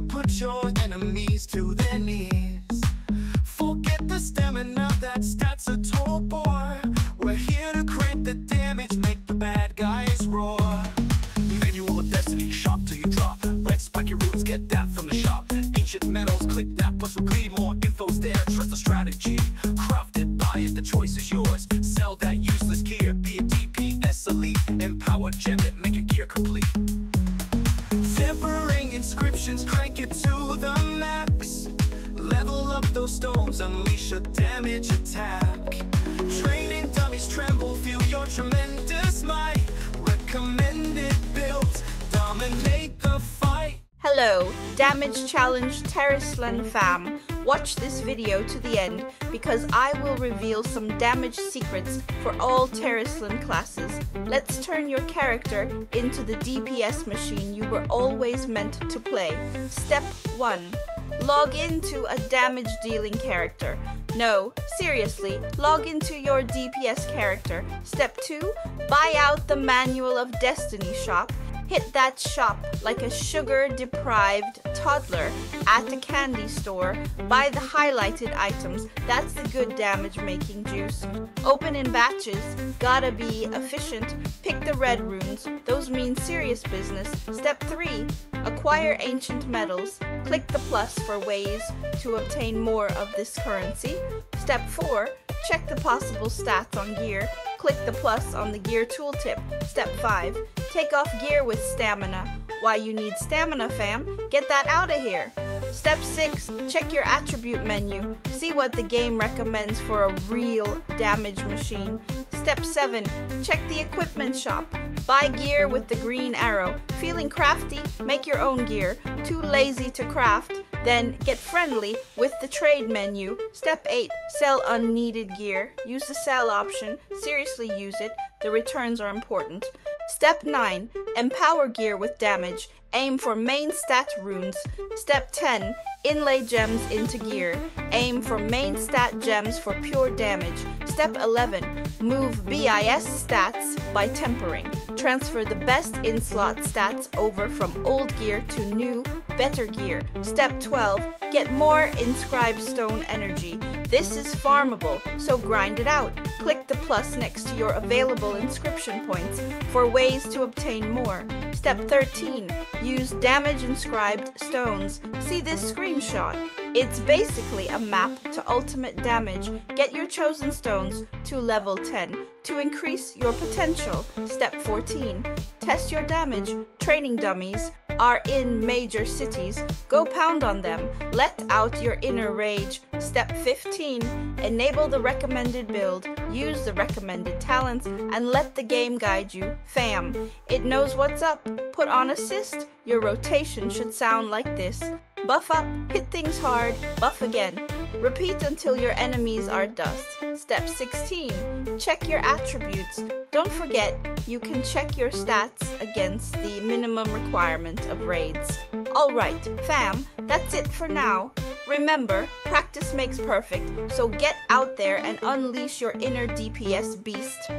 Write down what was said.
push your enemies to their knees. Forget the stamina, that stats a toll bore. We're here to create the damage, make the bad guys roar. Manual of destiny, shop till you drop. Red spike your runes, get that from the shop. Ancient metals, click that, plus repeat more info's there. Trust the strategy, Crafted, buy it, the choice is yours. Sell that useless gear, be a DPS elite. Empower, gem it, make your gear complete. Tempering inscriptions, crank it to the max. Level up those stones, unleash a damage attack. Training dummies tremble, feel your tremendous might. Recommended builds, dominate the fight. Hello, Damage Challenge Tarisland fam. Watch this video to the end because I will reveal some damage secrets for all Tarisland classes. Let's turn your character into the DPS machine you were always meant to play. Step 1. Log into a damage dealing character. No, seriously, log into your DPS character. Step 2. Buy out the Manual of Destiny shop hit that shop like a sugar deprived toddler at a candy store. Buy the highlighted items, that's the good damage making juice. Open in batches, gotta be efficient. Pick the red runes, those mean serious business. Step 3 Acquire ancient metals. Click the plus for ways to obtain more of this currency. Step 4 Check the possible stats on gear. Click the plus on the gear tooltip. Step 5 Take off gear with stamina. Why you need stamina, fam? Get that out of here. Step 6. Check your attribute menu. See what the game recommends for a real damage machine. Step 7. Check the equipment shop. Buy gear with the green arrow. Feeling crafty? Make your own gear. Too lazy to craft? Then get friendly with the trade menu. Step 8. Sell unneeded gear. Use the sell option. Seriously use it. The returns are important. Step 9. Empower gear with damage. Aim for main stat runes. Step 10. Inlay gems into gear. Aim for main stat gems for pure damage. Step 11. Move BIS stats by tempering. Transfer the best in slot stats over from old gear to new, better gear. Step 12. Get more inscribed stone energy. This is farmable, so grind it out. Click the plus next to your available inscription points for ways to obtain more. Step 13. Use damage inscribed stones. See this screenshot. It's basically a map to ultimate damage. Get your chosen stones to level 10 to increase your potential. Step 14. Test your damage. Training dummies are in major cities. Go pound on them. Let out your inner rage. Step 15. Enable the recommended build. Use the recommended talents and let the game guide you. Fam. It knows what's up. Put on assist. Your rotation should sound like this. Buff up, hit things hard, buff again. Repeat until your enemies are dust. Step 16. Check your attributes. Don't forget, you can check your stats against the minimum requirement of raids. Alright, fam, that's it for now. Remember, practice makes perfect, so get out there and unleash your inner DPS beast.